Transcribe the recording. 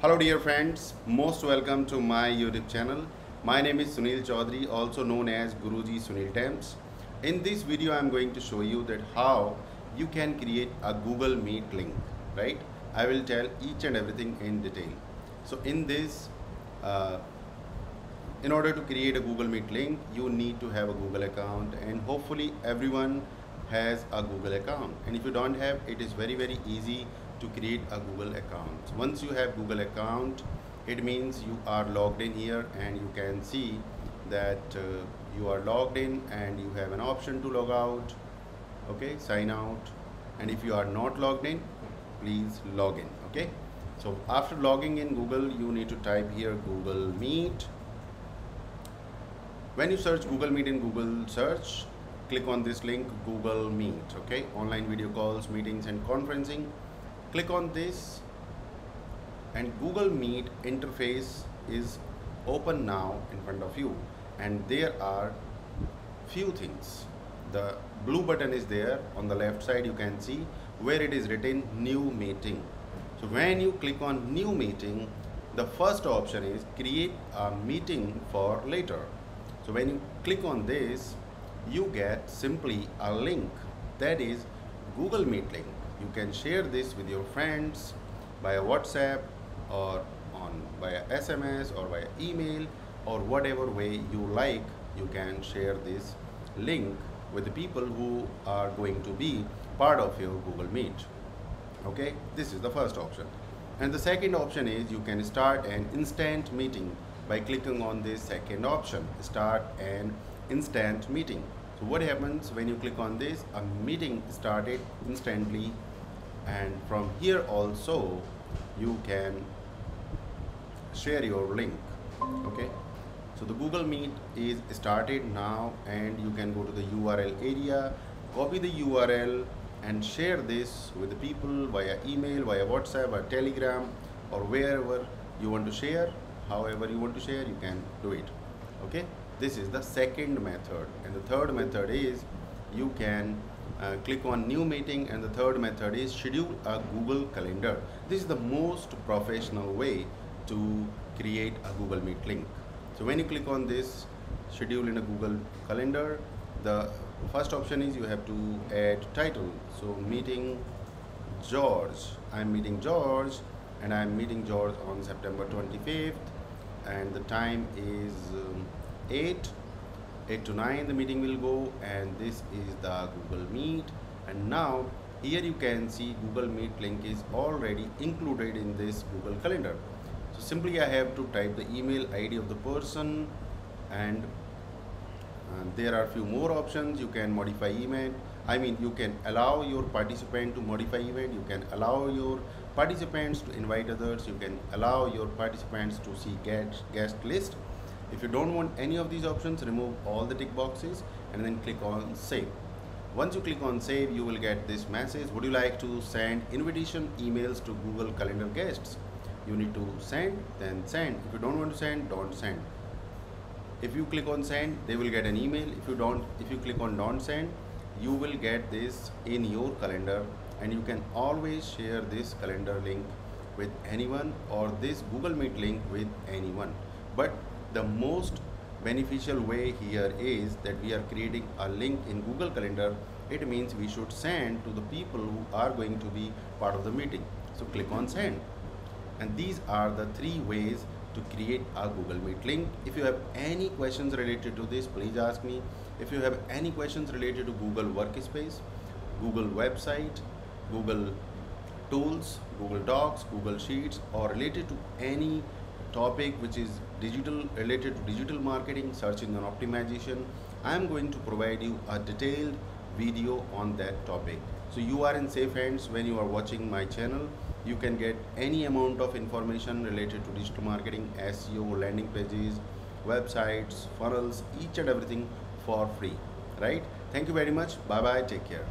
Hello dear friends, most welcome to my YouTube channel. My name is Sunil Chaudhary, also known as Guruji Suniltams. In this video, I am going to show you that how you can create a Google Meet link, right? I will tell each and everything in detail. So in this, uh, in order to create a Google Meet link, you need to have a Google account and hopefully everyone has a Google account. And if you don't have, it is very, very easy to create a Google account. Once you have Google account, it means you are logged in here and you can see that uh, you are logged in and you have an option to log out, okay, sign out. And if you are not logged in, please log in, okay. So after logging in Google, you need to type here Google Meet. When you search Google Meet in Google search, click on this link Google Meet, okay, online video calls, meetings and conferencing click on this and Google Meet interface is open now in front of you. And there are few things. The blue button is there on the left side you can see where it is written new meeting. So when you click on new meeting the first option is create a meeting for later. So when you click on this you get simply a link. That is Google Meet link you can share this with your friends via whatsapp or on via sms or via email or whatever way you like you can share this link with the people who are going to be part of your google meet. Okay? This is the first option. And the second option is you can start an instant meeting by clicking on this second option start an instant meeting. So what happens when you click on this? A meeting started instantly and from here also you can share your link okay? So the google meet is started now and you can go to the url area copy the url and share this with the people via email via whatsapp or telegram or wherever you want to share. However you want to share you can do it okay? This is the second method. And the third method is you can uh, click on new meeting and the third method is schedule a Google calendar. This is the most professional way to create a Google Meet link. So when you click on this schedule in a Google calendar, the first option is you have to add title. So meeting George. I'm meeting George and I'm meeting George on September 25th and the time is um, 8 8 to 9 the meeting will go and this is the google meet. And now here you can see google meet link is already included in this google calendar. So simply i have to type the email id of the person and uh, there are few more options. You can modify email i mean you can allow your participant to modify event. You can allow your participants to invite others. You can allow your participants to see guest guest list if you don't want any of these options, remove all the tick boxes and then click on save. Once you click on save, you will get this message. Would you like to send invitation emails to Google Calendar guests? You need to send, then send. If you don't want to send, don't send. If you click on send, they will get an email. If you don't, if you click on don't send, you will get this in your calendar and you can always share this calendar link with anyone or this Google Meet link with anyone. But the most beneficial way here is that we are creating a link in Google Calendar. It means we should send to the people who are going to be part of the meeting. So click on send. And these are the three ways to create a Google Meet link. If you have any questions related to this, please ask me. If you have any questions related to Google Workspace, Google website, Google Tools, Google Docs, Google Sheets, or related to any topic which is digital related to digital marketing search engine optimization. I am going to provide you a detailed video on that topic. So you are in safe hands when you are watching my channel. You can get any amount of information related to digital marketing seo landing pages websites funnels each and everything for free right? Thank you very much. Bye bye take care